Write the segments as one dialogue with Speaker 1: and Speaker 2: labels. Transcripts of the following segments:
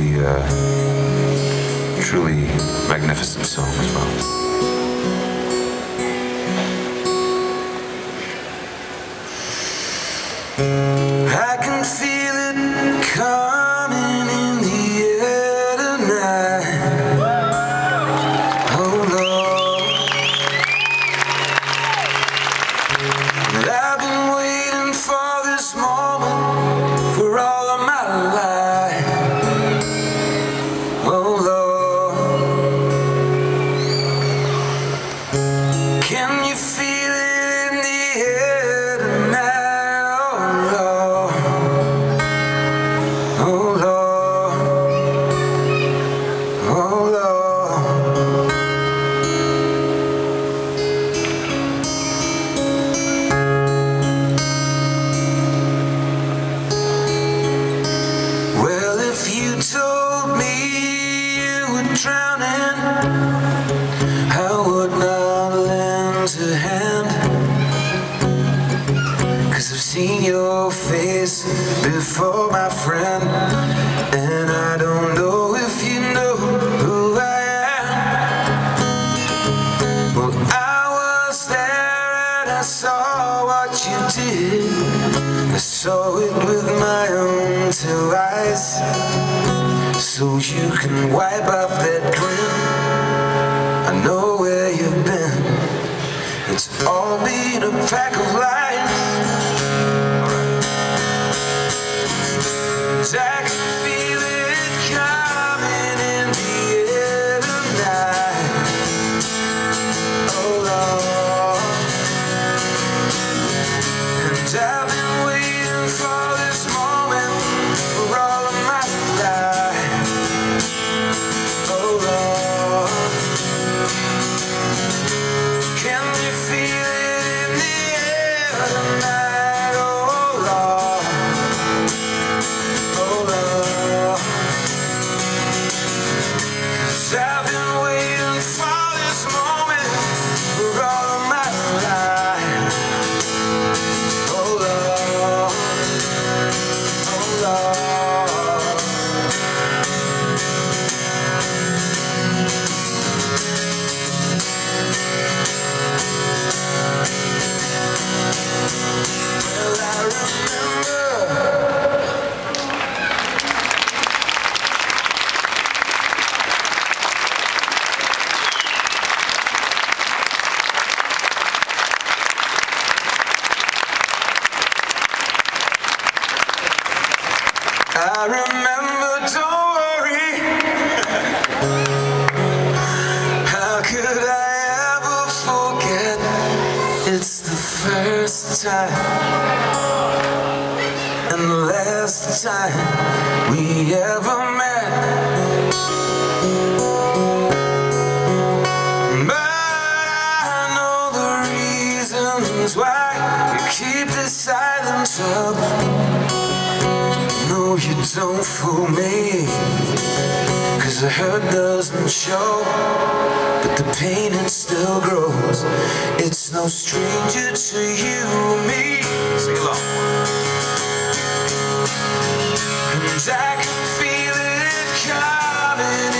Speaker 1: truly, uh, truly magnificent song as well.
Speaker 2: Seen your face before, my friend, and I don't know if you know who I am. Well, I was there and I saw what you did. I saw it with my own two eyes. So you can wipe off that grin. I know where you've been. It's all been a pack of lies. I remember, don't worry. How could I ever forget? It's the first time and the last time we ever met. But I know the reasons why you keep the silence up. Don't fool me. Cause the hurt doesn't show, but the pain it still grows. It's no stranger to you or me. Sing along. And I can feel it coming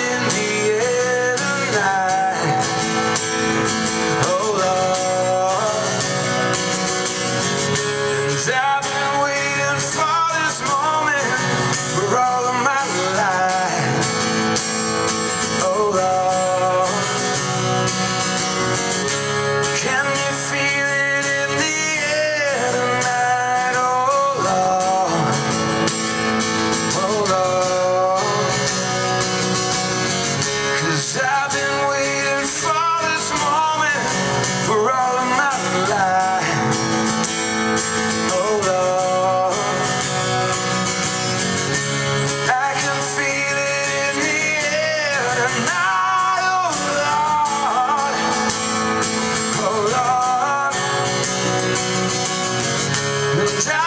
Speaker 2: oh Lord, and I